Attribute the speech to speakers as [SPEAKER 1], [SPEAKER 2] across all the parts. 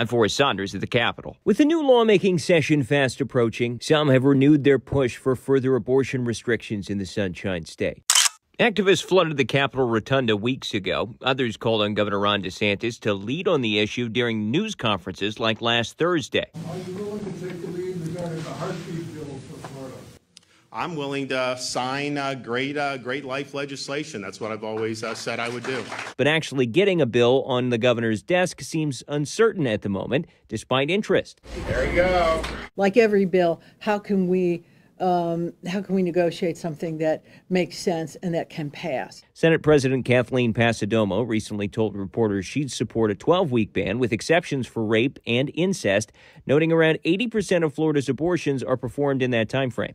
[SPEAKER 1] I'm Forrest Saunders at the Capitol. With the new lawmaking session fast approaching, some have renewed their push for further abortion restrictions in the Sunshine State. Activists flooded the Capitol Rotunda weeks ago. Others called on Governor Ron DeSantis to lead on the issue during news conferences like last Thursday.
[SPEAKER 2] Are you willing to take the lead regarding the heartbeat bill for Florida?
[SPEAKER 3] I'm willing to sign uh, great, uh, great life legislation. That's what I've always uh, said I would do.
[SPEAKER 1] But actually getting a bill on the governor's desk seems uncertain at the moment, despite interest.
[SPEAKER 3] There you go.
[SPEAKER 4] Like every bill, how can we um, how can we negotiate something that makes sense and that can pass?
[SPEAKER 1] Senate President Kathleen Passidomo recently told reporters she'd support a 12 week ban with exceptions for rape and incest, noting around 80% of Florida's abortions are performed in that time frame.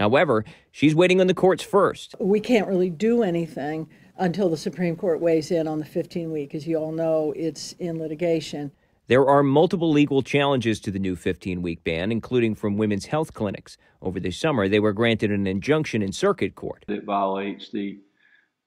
[SPEAKER 1] However, she's waiting on the courts first.
[SPEAKER 4] We can't really do anything until the Supreme Court weighs in on the 15 week. As you all know, it's in litigation.
[SPEAKER 1] There are multiple legal challenges to the new 15 week ban, including from women's health clinics. Over the summer, they were granted an injunction in circuit court.
[SPEAKER 5] It violates the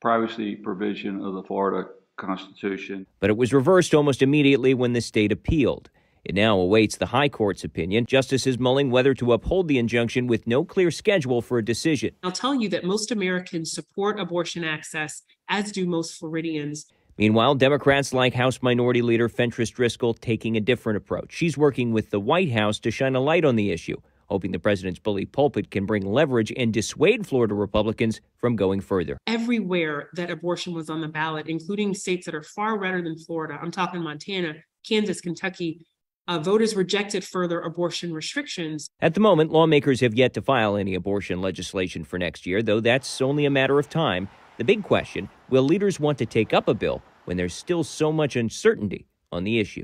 [SPEAKER 5] privacy provision of the Florida Constitution.
[SPEAKER 1] But it was reversed almost immediately when the state appealed. It now awaits the High Court's opinion. Justices mulling whether to uphold the injunction with no clear schedule for a decision.
[SPEAKER 6] I'll tell you that most Americans support abortion access, as do most Floridians.
[SPEAKER 1] Meanwhile, Democrats like House Minority Leader Fentrice Driskell taking a different approach. She's working with the White House to shine a light on the issue, hoping the president's bully pulpit can bring leverage and dissuade Florida Republicans from going further.
[SPEAKER 6] Everywhere that abortion was on the ballot, including states that are far redder than Florida, I'm talking Montana, Kansas, Kentucky, uh, voters rejected further abortion restrictions.
[SPEAKER 1] At the moment, lawmakers have yet to file any abortion legislation for next year, though that's only a matter of time. The big question will leaders want to take up a bill when there's still so much uncertainty on the issue?